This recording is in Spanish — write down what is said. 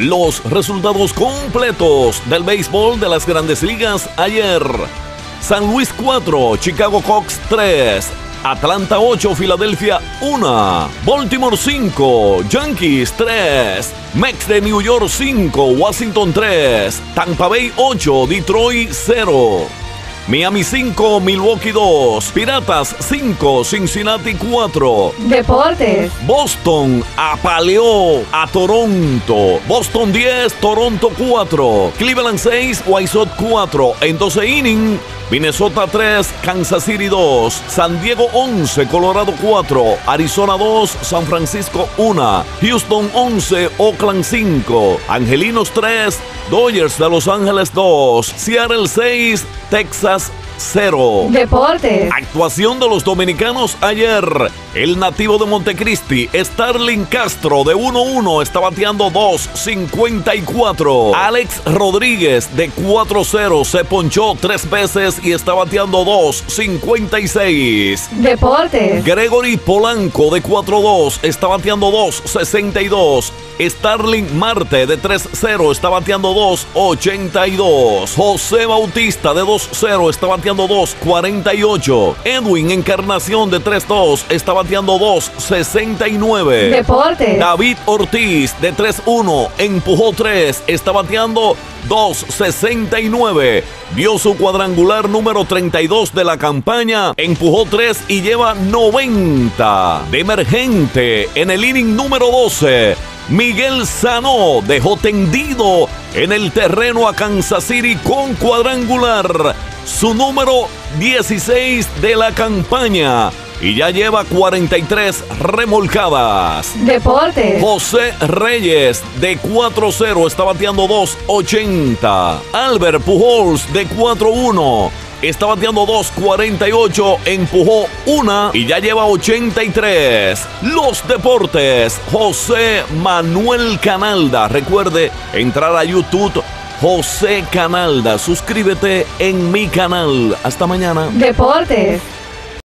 Los resultados completos del béisbol de las grandes ligas ayer. San Luis 4, Chicago Cox 3, Atlanta 8, Filadelfia 1, Baltimore 5, Yankees 3, Mex de New York 5, Washington 3, Tampa Bay 8, Detroit 0. Miami 5, Milwaukee 2, Piratas 5, Cincinnati 4. Deportes. Boston apaleó a Toronto. Boston 10, Toronto 4. Cleveland 6, White 4. En 12 innings, Minnesota 3, Kansas City 2, San Diego 11, Colorado 4, Arizona 2, San Francisco 1, Houston 11, Oakland 5, Angelinos 3, Dodgers de Los Ángeles 2, Seattle 6, Texas 0. Deportes. Actuación de los dominicanos ayer. El nativo de Montecristi, Starling Castro, de 1-1, está bateando 2-54. Alex Rodríguez, de 4-0, se ponchó tres veces y está bateando 2-56. Deportes. Gregory Polanco, de 4-2, está bateando 2-62. Starling Marte, de 3-0, está bateando 2-82. José Bautista, de 2-0, está bateando 2-48. Edwin Encarnación, de 3-2, está bateando 2-69. Deportes. David Ortiz, de 3-1, empujó 3, está bateando 2.69. Vio su cuadrangular número 32 de la campaña, empujó 3 y lleva 90. De emergente en el inning número 12. Miguel Sanó dejó tendido en el terreno a Kansas City con cuadrangular. Su número 16 de la campaña y ya lleva 43 remolcadas. Deportes. José Reyes de 4-0 está bateando 2-80. Albert Pujols de 4-1 está bateando 2.48, empujó una y ya lleva 83. Los deportes, José Manuel Canalda. Recuerde entrar a YouTube. José Canalda, suscríbete en mi canal. Hasta mañana. Deportes.